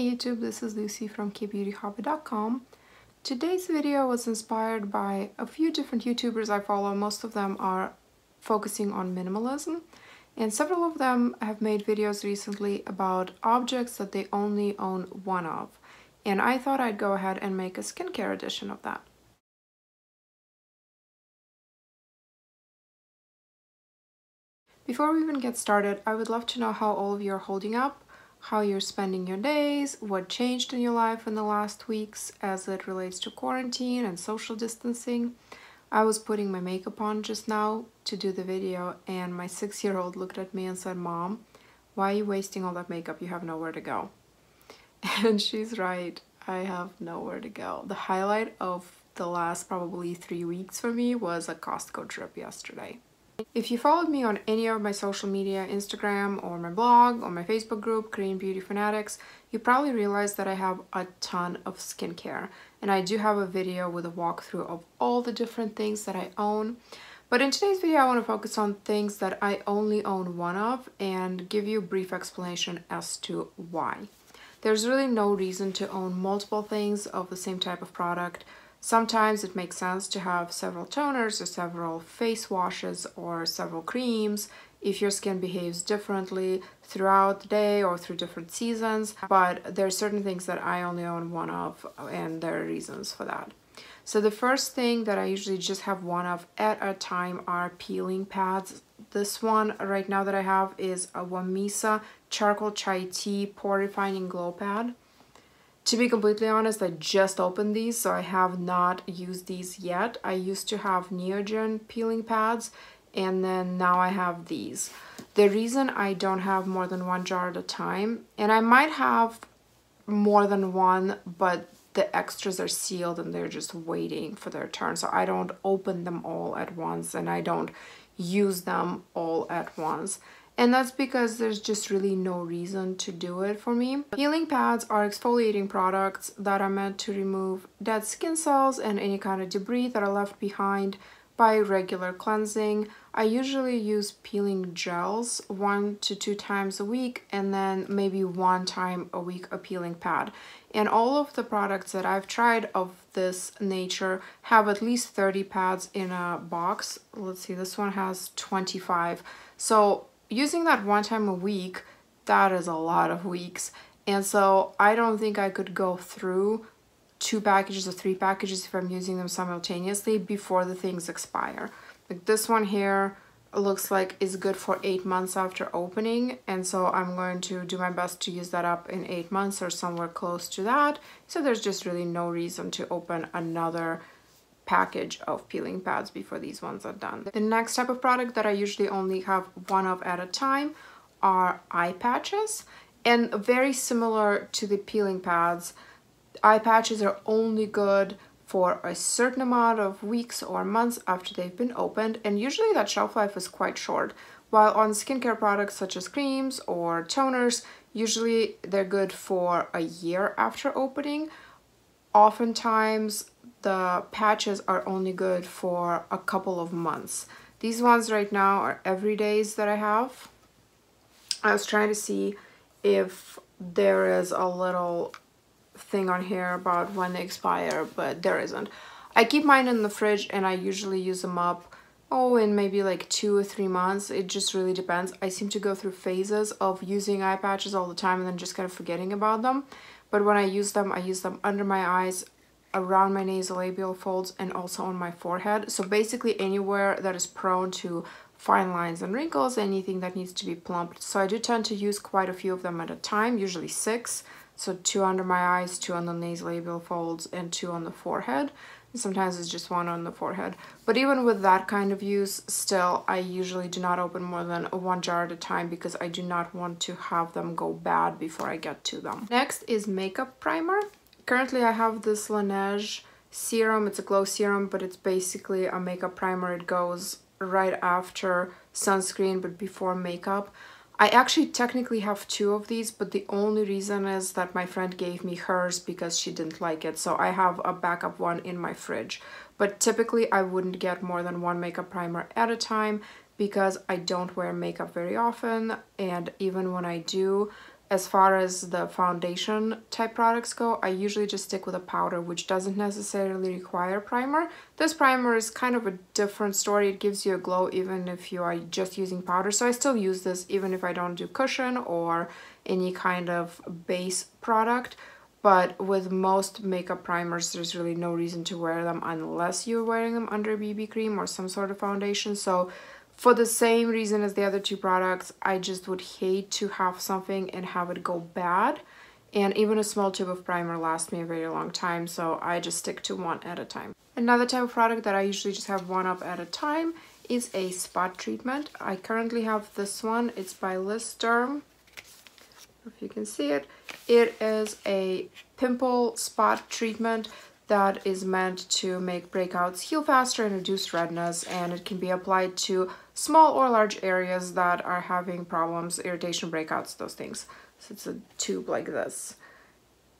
YouTube, this is Lucy from kbeautyhobbit.com. Today's video was inspired by a few different YouTubers I follow. Most of them are focusing on minimalism and several of them have made videos recently about objects that they only own one of. And I thought I'd go ahead and make a skincare edition of that. Before we even get started, I would love to know how all of you are holding up how you're spending your days, what changed in your life in the last weeks as it relates to quarantine and social distancing. I was putting my makeup on just now to do the video and my six-year-old looked at me and said, Mom, why are you wasting all that makeup? You have nowhere to go. And she's right, I have nowhere to go. The highlight of the last probably three weeks for me was a Costco trip yesterday. If you followed me on any of my social media, Instagram or my blog or my Facebook group, Korean Beauty Fanatics, you probably realize that I have a ton of skincare. And I do have a video with a walkthrough of all the different things that I own. But in today's video, I want to focus on things that I only own one of and give you a brief explanation as to why. There's really no reason to own multiple things of the same type of product Sometimes it makes sense to have several toners or several face washes or several creams if your skin behaves differently throughout the day or through different seasons. But there are certain things that I only own one of and there are reasons for that. So the first thing that I usually just have one of at a time are peeling pads. This one right now that I have is a Whamisa Charcoal Chai Tea Pore Refining Glow Pad. To be completely honest, I just opened these, so I have not used these yet. I used to have Neogen peeling pads, and then now I have these. The reason I don't have more than one jar at a time, and I might have more than one, but the extras are sealed and they're just waiting for their turn. So I don't open them all at once and I don't use them all at once and that's because there's just really no reason to do it for me. Peeling pads are exfoliating products that are meant to remove dead skin cells and any kind of debris that are left behind by regular cleansing. I usually use peeling gels one to two times a week and then maybe one time a week a peeling pad. And all of the products that I've tried of this nature have at least 30 pads in a box. Let's see, this one has 25. So using that one time a week, that is a lot of weeks. And so I don't think I could go through two packages or three packages if I'm using them simultaneously before the things expire. Like this one here looks like is good for eight months after opening and so I'm going to do my best to use that up in eight months or somewhere close to that so there's just really no reason to open another package of peeling pads before these ones are done. The next type of product that I usually only have one of at a time are eye patches and very similar to the peeling pads, eye patches are only good for a certain amount of weeks or months after they've been opened and usually that shelf life is quite short while on skincare products such as creams or toners usually they're good for a year after opening oftentimes the patches are only good for a couple of months. These ones right now are Everydaze that I have. I was trying to see if there is a little thing on here about when they expire, but there isn't. I keep mine in the fridge and I usually use them up, oh, in maybe like two or three months. It just really depends. I seem to go through phases of using eye patches all the time and then just kind of forgetting about them. But when I use them, I use them under my eyes, around my nasolabial folds and also on my forehead. So basically anywhere that is prone to fine lines and wrinkles, anything that needs to be plumped. So I do tend to use quite a few of them at a time, usually six. So two under my eyes, two on the nasolabial folds, and two on the forehead. Sometimes it's just one on the forehead. But even with that kind of use, still, I usually do not open more than one jar at a time because I do not want to have them go bad before I get to them. Next is makeup primer. Currently I have this Laneige serum. It's a glow serum, but it's basically a makeup primer. It goes right after sunscreen, but before makeup. I actually technically have two of these, but the only reason is that my friend gave me hers because she didn't like it. So I have a backup one in my fridge. But typically I wouldn't get more than one makeup primer at a time because I don't wear makeup very often. And even when I do, as far as the foundation type products go, I usually just stick with a powder, which doesn't necessarily require primer. This primer is kind of a different story. It gives you a glow even if you are just using powder. So I still use this even if I don't do cushion or any kind of base product. But with most makeup primers, there's really no reason to wear them unless you're wearing them under BB cream or some sort of foundation. So for the same reason as the other two products, I just would hate to have something and have it go bad. And even a small tube of primer lasts me a very long time, so I just stick to one at a time. Another type of product that I usually just have one up at a time is a spot treatment. I currently have this one. It's by Lisse Derm. If you can see it. It is a pimple spot treatment that is meant to make breakouts heal faster and reduce redness and it can be applied to small or large areas that are having problems, irritation, breakouts, those things. So it's a tube like this.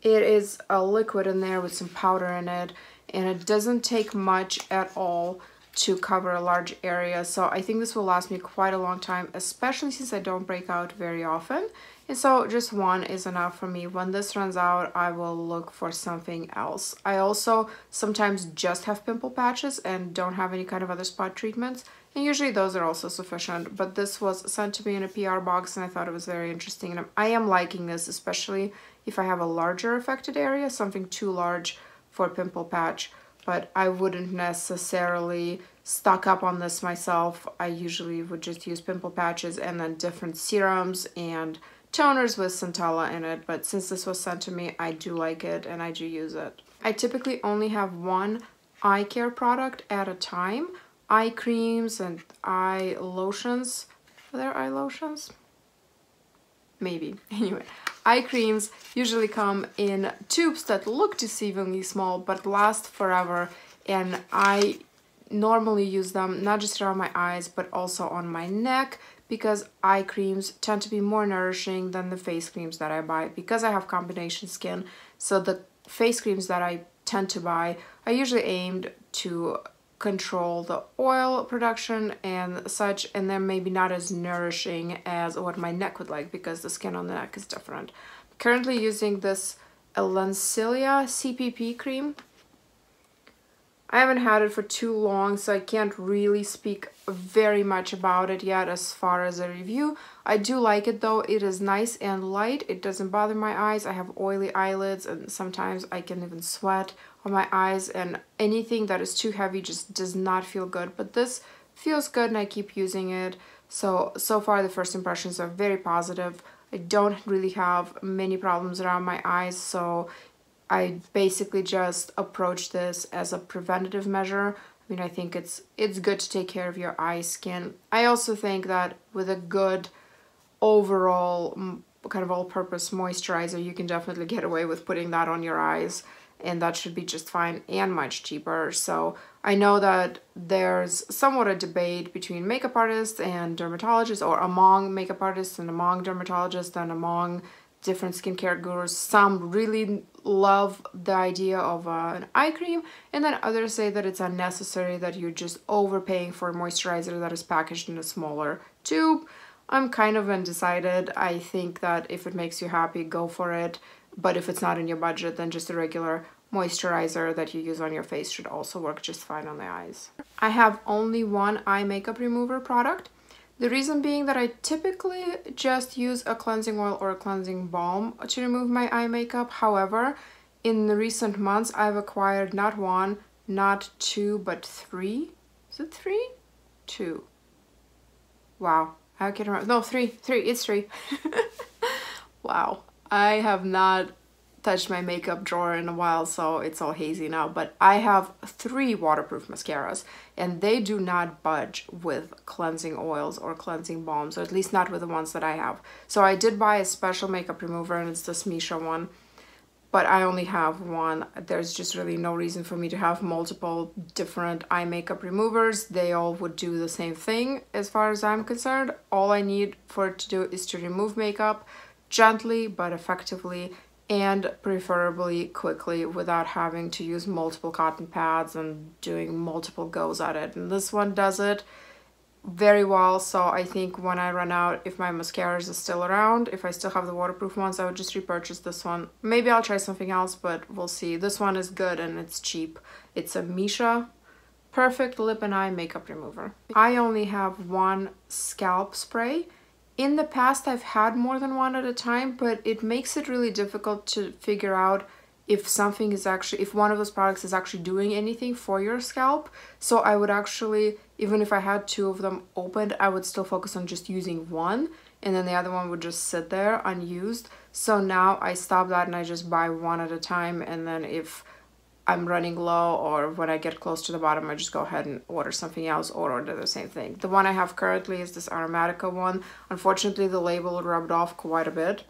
It is a liquid in there with some powder in it and it doesn't take much at all to cover a large area. So I think this will last me quite a long time, especially since I don't break out very often. And so just one is enough for me. When this runs out, I will look for something else. I also sometimes just have pimple patches and don't have any kind of other spot treatments. And usually those are also sufficient, but this was sent to me in a PR box and I thought it was very interesting. And I am liking this, especially if I have a larger affected area, something too large for a pimple patch. But I wouldn't necessarily stock up on this myself. I usually would just use pimple patches and then different serums and toners with Centella in it, but since this was sent to me, I do like it and I do use it. I typically only have one eye care product at a time. Eye creams and eye lotions. Are there eye lotions? Maybe. Anyway, eye creams usually come in tubes that look deceivingly small but last forever and I normally use them not just around my eyes but also on my neck because eye creams tend to be more nourishing than the face creams that I buy because I have combination skin. So the face creams that I tend to buy are usually aimed to control the oil production and such and they're maybe not as nourishing as what my neck would like because the skin on the neck is different. currently using this Elensilia CPP cream I haven't had it for too long, so I can't really speak very much about it yet as far as a review. I do like it though. It is nice and light. It doesn't bother my eyes. I have oily eyelids and sometimes I can even sweat on my eyes and anything that is too heavy just does not feel good. But this feels good and I keep using it. So, so far the first impressions are very positive. I don't really have many problems around my eyes, so I basically just approach this as a preventative measure. I mean, I think it's it's good to take care of your eye skin. I also think that with a good overall kind of all-purpose moisturizer, you can definitely get away with putting that on your eyes and that should be just fine and much cheaper. So I know that there's somewhat a debate between makeup artists and dermatologists or among makeup artists and among dermatologists and among different skincare gurus. Some really love the idea of uh, an eye cream and then others say that it's unnecessary that you're just overpaying for a moisturizer that is packaged in a smaller tube. I'm kind of undecided. I think that if it makes you happy, go for it. But if it's not in your budget, then just a regular moisturizer that you use on your face should also work just fine on the eyes. I have only one eye makeup remover product the reason being that I typically just use a cleansing oil or a cleansing balm to remove my eye makeup. However, in the recent months, I've acquired not one, not two, but three. Is it three? Two. Wow. I can't remember. No, three. Three. It's three. wow. I have not touched my makeup drawer in a while so it's all hazy now but I have three waterproof mascaras and they do not budge with cleansing oils or cleansing balms or at least not with the ones that I have. So I did buy a special makeup remover and it's this Missha one but I only have one. There's just really no reason for me to have multiple different eye makeup removers. They all would do the same thing as far as I'm concerned. All I need for it to do is to remove makeup gently but effectively and preferably quickly without having to use multiple cotton pads and doing multiple goes at it. And this one does it very well so I think when I run out if my mascaras are still around if I still have the waterproof ones I would just repurchase this one. Maybe I'll try something else but we'll see. This one is good and it's cheap. It's a Missha perfect lip and eye makeup remover. I only have one scalp spray in the past I've had more than one at a time but it makes it really difficult to figure out if something is actually if one of those products is actually doing anything for your scalp. So I would actually even if I had two of them opened I would still focus on just using one and then the other one would just sit there unused. So now I stop that and I just buy one at a time and then if I'm running low or when I get close to the bottom I just go ahead and order something else or order the same thing. The one I have currently is this Aromatica one. Unfortunately the label rubbed off quite a bit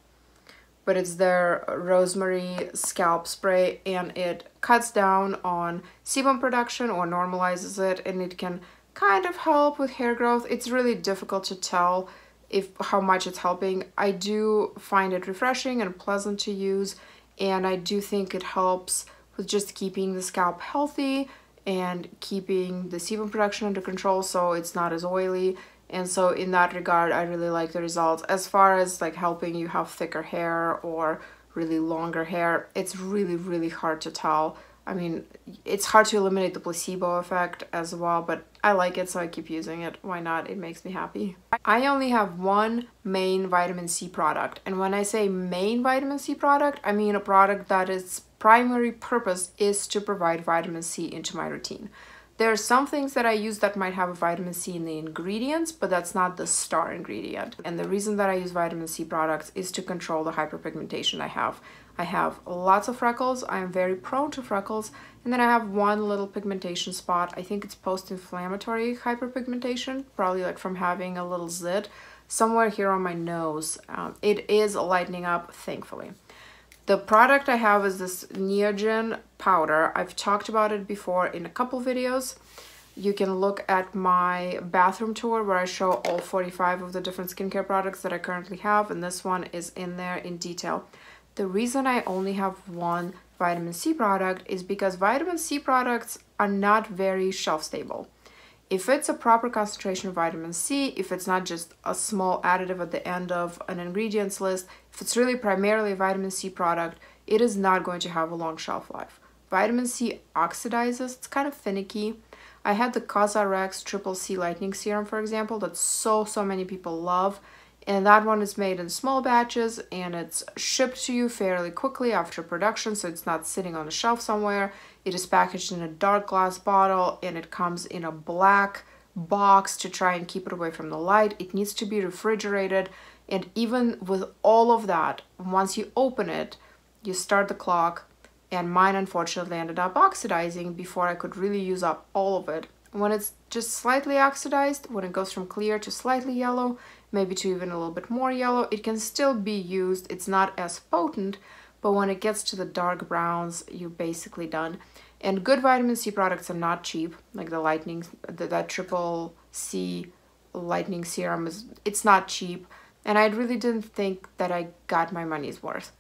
but it's their rosemary scalp spray and it cuts down on sebum production or normalizes it and it can kind of help with hair growth. It's really difficult to tell if how much it's helping. I do find it refreshing and pleasant to use and I do think it helps with just keeping the scalp healthy and keeping the sebum production under control so it's not as oily. And so in that regard i really like the results. As far as like helping you have thicker hair or really longer hair it's really really hard to tell. I mean it's hard to eliminate the placebo effect as well but i like it so i keep using it. Why not? It makes me happy. I only have one main vitamin c product and when i say main vitamin c product i mean a product that its primary purpose is to provide vitamin c into my routine there are some things that I use that might have a vitamin C in the ingredients, but that's not the star ingredient. And the reason that I use vitamin C products is to control the hyperpigmentation I have. I have lots of freckles. I am very prone to freckles. And then I have one little pigmentation spot. I think it's post-inflammatory hyperpigmentation, probably like from having a little zit somewhere here on my nose. Um, it is lightening up, thankfully. The product I have is this Neogen powder. I've talked about it before in a couple videos. You can look at my bathroom tour where I show all 45 of the different skincare products that I currently have and this one is in there in detail. The reason I only have one vitamin C product is because vitamin C products are not very shelf stable. If it's a proper concentration of vitamin C, if it's not just a small additive at the end of an ingredients list, if it's really primarily a vitamin C product, it is not going to have a long shelf life. Vitamin C oxidizes, it's kind of finicky. I had the Cosrx Triple C Lightning Serum, for example, that so, so many people love. And that one is made in small batches and it's shipped to you fairly quickly after production, so it's not sitting on a shelf somewhere. It is packaged in a dark glass bottle and it comes in a black box to try and keep it away from the light. It needs to be refrigerated. And even with all of that, once you open it, you start the clock. And mine unfortunately ended up oxidizing before I could really use up all of it. When it's just slightly oxidized, when it goes from clear to slightly yellow, maybe to even a little bit more yellow, it can still be used. It's not as potent, but when it gets to the dark browns, you're basically done. And good vitamin C products are not cheap, like the lightning, the, that triple C lightning serum is, it's not cheap. And I really didn't think that I got my money's worth.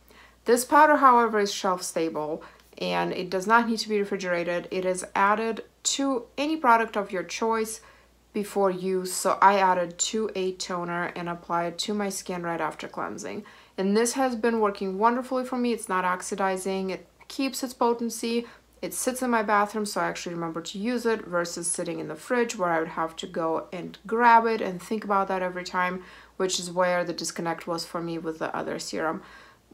This powder, however, is shelf stable and it does not need to be refrigerated. It is added to any product of your choice before use. So I added to a toner and applied to my skin right after cleansing. And this has been working wonderfully for me. It's not oxidizing. It keeps its potency. It sits in my bathroom, so I actually remember to use it versus sitting in the fridge where I would have to go and grab it and think about that every time, which is where the disconnect was for me with the other serum.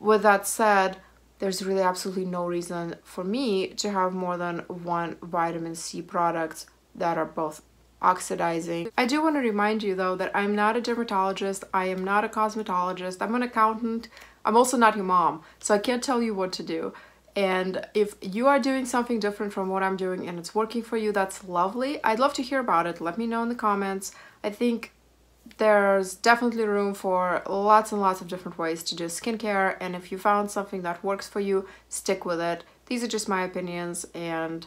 With that said, there's really absolutely no reason for me to have more than one vitamin C product that are both oxidizing. I do want to remind you though that I'm not a dermatologist, I am not a cosmetologist, I'm an accountant, I'm also not your mom, so I can't tell you what to do. And if you are doing something different from what I'm doing and it's working for you, that's lovely. I'd love to hear about it. Let me know in the comments. I think there's definitely room for lots and lots of different ways to do skincare. And if you found something that works for you, stick with it. These are just my opinions and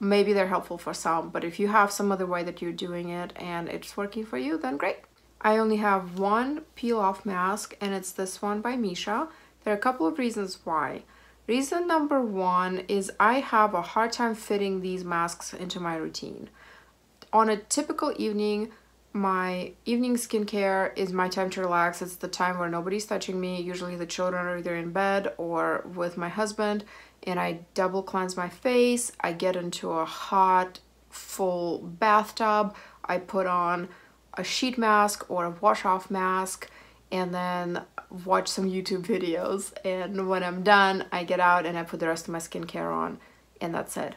maybe they're helpful for some, but if you have some other way that you're doing it and it's working for you, then great. I only have one peel off mask and it's this one by Missha. There are a couple of reasons why. Reason number one is I have a hard time fitting these masks into my routine. On a typical evening, my evening skincare is my time to relax. It's the time where nobody's touching me. Usually the children are either in bed or with my husband and I double cleanse my face. I get into a hot, full bathtub. I put on a sheet mask or a wash off mask and then watch some YouTube videos. And when I'm done, I get out and I put the rest of my skincare on and that's it.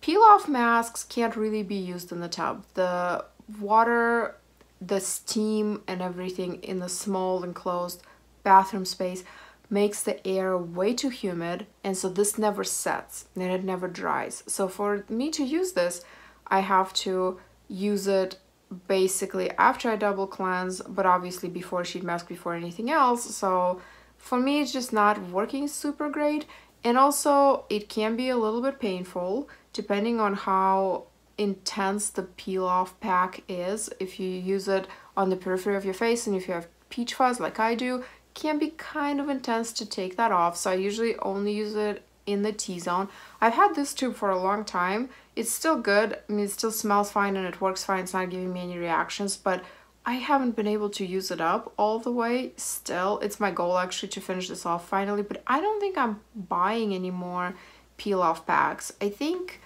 Peel off masks can't really be used in the tub. The water, the steam and everything in the small enclosed bathroom space makes the air way too humid and so this never sets and it never dries. So for me to use this, I have to use it basically after I double cleanse, but obviously before sheet mask, before anything else. So for me, it's just not working super great. And also it can be a little bit painful depending on how intense the peel off pack is. If you use it on the periphery of your face and if you have peach fuzz like I do, can be kind of intense to take that off. So I usually only use it in the T-zone. I've had this tube for a long time. It's still good. I mean, it still smells fine and it works fine. It's not giving me any reactions, but I haven't been able to use it up all the way still. It's my goal actually to finish this off finally, but I don't think I'm buying any more peel off packs. I think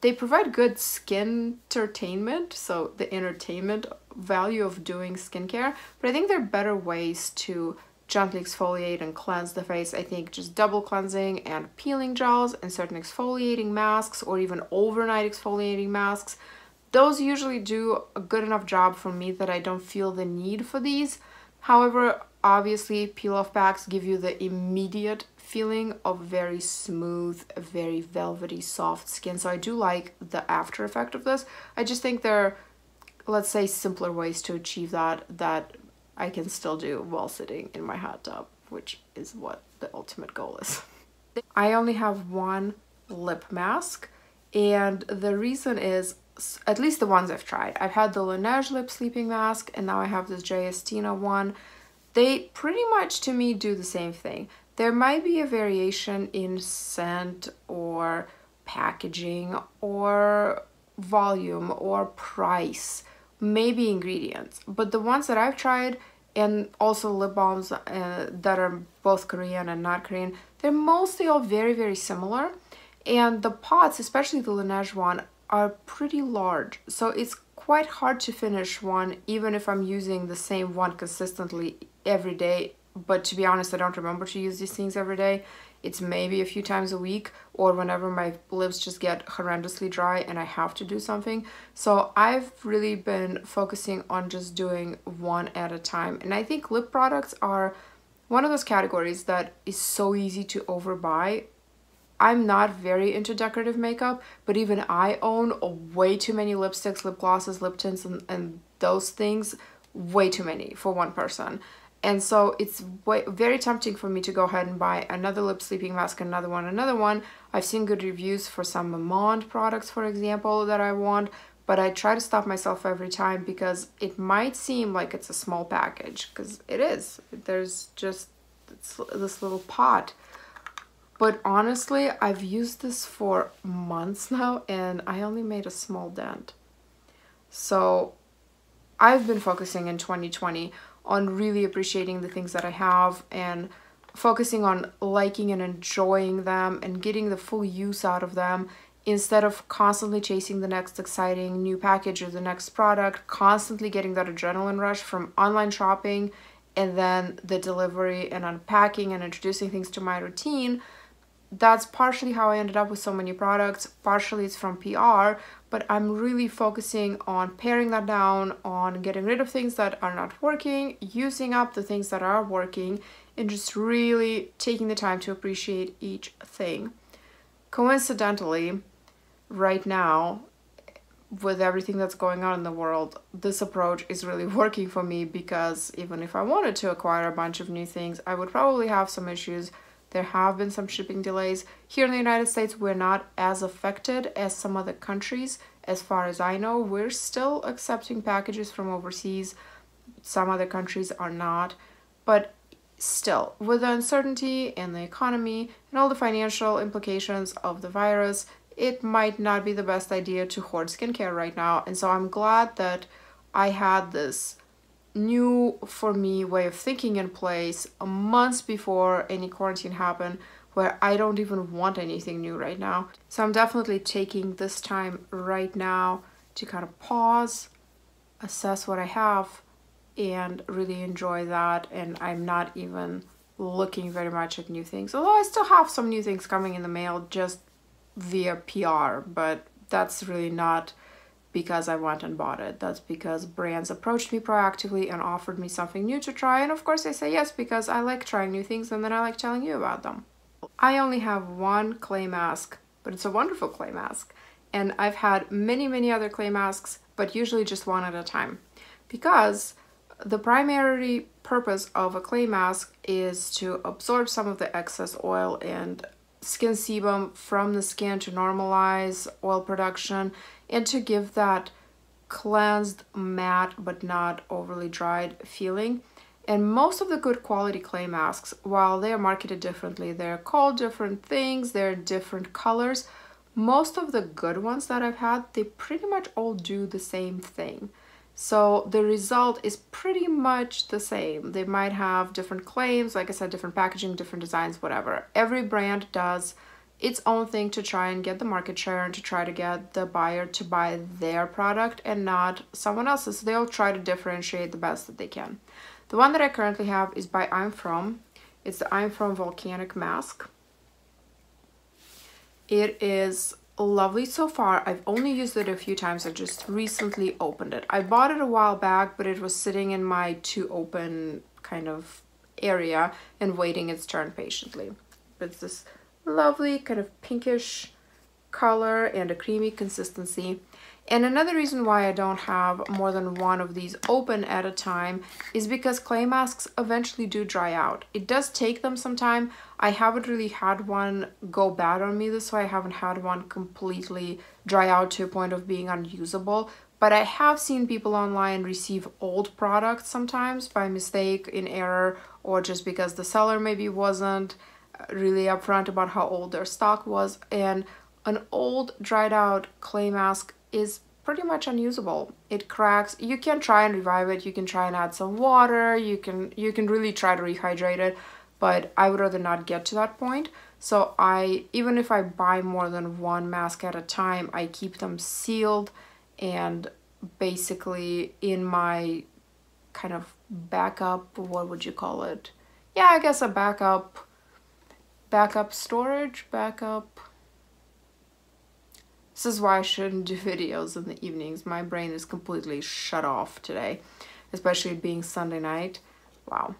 they provide good skin entertainment, so the entertainment value of doing skincare, but I think there are better ways to gently exfoliate and cleanse the face. I think just double cleansing and peeling gels and certain exfoliating masks or even overnight exfoliating masks, those usually do a good enough job for me that I don't feel the need for these. However, obviously peel off packs give you the immediate feeling of very smooth, very velvety, soft skin. So I do like the after effect of this. I just think there are, let's say, simpler ways to achieve that that I can still do while sitting in my hot tub, which is what the ultimate goal is. I only have one lip mask and the reason is at least the ones I've tried. I've had the Laneige lip sleeping mask and now I have this J.S. one. They pretty much to me do the same thing. There might be a variation in scent or packaging or volume or price, maybe ingredients. But the ones that I've tried and also lip balms uh, that are both Korean and not Korean, they're mostly all very, very similar. And the pots, especially the Laneige one, are pretty large. So it's quite hard to finish one even if I'm using the same one consistently every day but to be honest, I don't remember to use these things every day. It's maybe a few times a week or whenever my lips just get horrendously dry and I have to do something. So I've really been focusing on just doing one at a time. And I think lip products are one of those categories that is so easy to overbuy. I'm not very into decorative makeup, but even I own way too many lipsticks, lip glosses, lip tints, and, and those things, way too many for one person and so it's very tempting for me to go ahead and buy another lip sleeping mask another one another one. I've seen good reviews for some Mamonde products for example that i want but i try to stop myself every time because it might seem like it's a small package because it is. There's just this little pot. But honestly i've used this for months now and i only made a small dent. So i've been focusing in 2020 on really appreciating the things that I have and focusing on liking and enjoying them and getting the full use out of them instead of constantly chasing the next exciting new package or the next product, constantly getting that adrenaline rush from online shopping and then the delivery and unpacking and introducing things to my routine. That's partially how I ended up with so many products. Partially it's from PR, but I'm really focusing on paring that down, on getting rid of things that are not working, using up the things that are working, and just really taking the time to appreciate each thing. Coincidentally, right now, with everything that's going on in the world, this approach is really working for me because even if I wanted to acquire a bunch of new things, I would probably have some issues there have been some shipping delays. Here in the United States, we're not as affected as some other countries. As far as I know, we're still accepting packages from overseas. Some other countries are not. But still, with the uncertainty in the economy and all the financial implications of the virus, it might not be the best idea to hoard skincare right now. And so I'm glad that I had this new for me way of thinking in place months before any quarantine happened where I don't even want anything new right now. So I'm definitely taking this time right now to kind of pause, assess what I have, and really enjoy that. And I'm not even looking very much at new things. Although I still have some new things coming in the mail just via PR, but that's really not because I went and bought it. That's because brands approached me proactively and offered me something new to try. And of course I say yes because I like trying new things and then I like telling you about them. I only have one clay mask, but it's a wonderful clay mask. And I've had many, many other clay masks, but usually just one at a time. Because the primary purpose of a clay mask is to absorb some of the excess oil and skin sebum from the skin to normalize oil production and to give that cleansed, matte, but not overly dried feeling. And most of the good quality clay masks, while they are marketed differently, they're called different things, they're different colors, most of the good ones that I've had, they pretty much all do the same thing. So the result is pretty much the same. They might have different claims, like I said, different packaging, different designs, whatever. Every brand does its own thing to try and get the market share and to try to get the buyer to buy their product and not someone else's. They'll try to differentiate the best that they can. The one that I currently have is by I'm From. It's the I'm From Volcanic Mask. It is lovely so far. I've only used it a few times. I just recently opened it. I bought it a while back, but it was sitting in my to open kind of area and waiting its turn patiently. It's this lovely kind of pinkish color and a creamy consistency. And another reason why I don't have more than one of these open at a time is because clay masks eventually do dry out. It does take them some time. I haven't really had one go bad on me this way. I haven't had one completely dry out to a point of being unusable. But I have seen people online receive old products sometimes by mistake, in error, or just because the seller maybe wasn't uh, really upfront about how old their stock was. And an old dried out clay mask is pretty much unusable. It cracks. You can try and revive it. You can try and add some water. You can you can really try to rehydrate it, but I would rather not get to that point. So I even if I buy more than one mask at a time, I keep them sealed and basically in my kind of backup, what would you call it? Yeah, I guess a backup backup storage, backup this is why I shouldn't do videos in the evenings. My brain is completely shut off today, especially being Sunday night. Wow.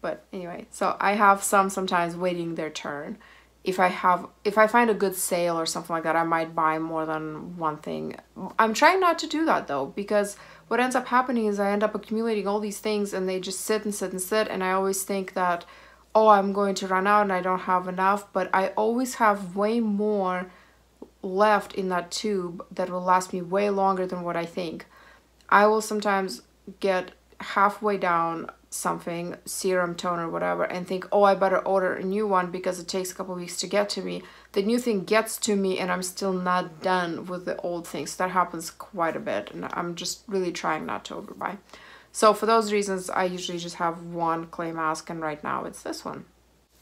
But anyway, so I have some sometimes waiting their turn. If I have, if I find a good sale or something like that, I might buy more than one thing. I'm trying not to do that though, because what ends up happening is I end up accumulating all these things and they just sit and sit and sit. And I always think that, oh, I'm going to run out and I don't have enough. But I always have way more left in that tube that will last me way longer than what I think. I will sometimes get halfway down something, serum, toner, whatever, and think, oh, I better order a new one because it takes a couple weeks to get to me. The new thing gets to me and I'm still not done with the old things. That happens quite a bit and I'm just really trying not to overbuy. So for those reasons, I usually just have one clay mask and right now it's this one.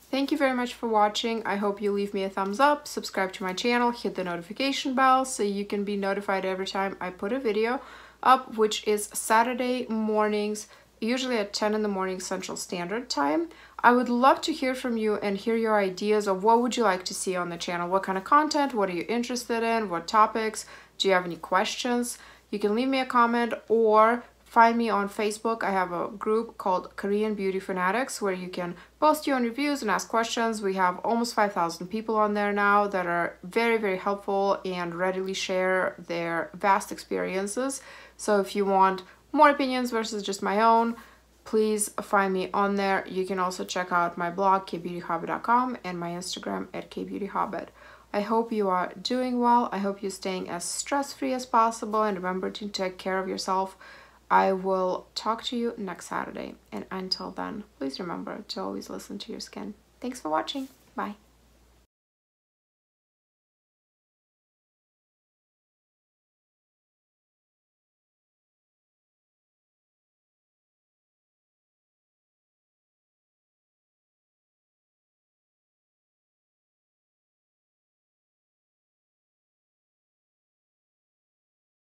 Thank you very much for watching. I hope you leave me a thumbs up, subscribe to my channel, hit the notification bell so you can be notified every time I put a video up, which is Saturday mornings, usually at 10 in the morning Central Standard Time. I would love to hear from you and hear your ideas of what would you like to see on the channel, what kind of content, what are you interested in, what topics, do you have any questions? You can leave me a comment or Find me on Facebook. I have a group called Korean Beauty Fanatics where you can post your own reviews and ask questions. We have almost 5,000 people on there now that are very, very helpful and readily share their vast experiences. So if you want more opinions versus just my own, please find me on there. You can also check out my blog, kbeautyhobbit.com and my Instagram at kbeautyhobbit. I hope you are doing well. I hope you're staying as stress-free as possible and remember to take care of yourself. I will talk to you next Saturday. And until then, please remember to always listen to your skin. Thanks for watching. Bye.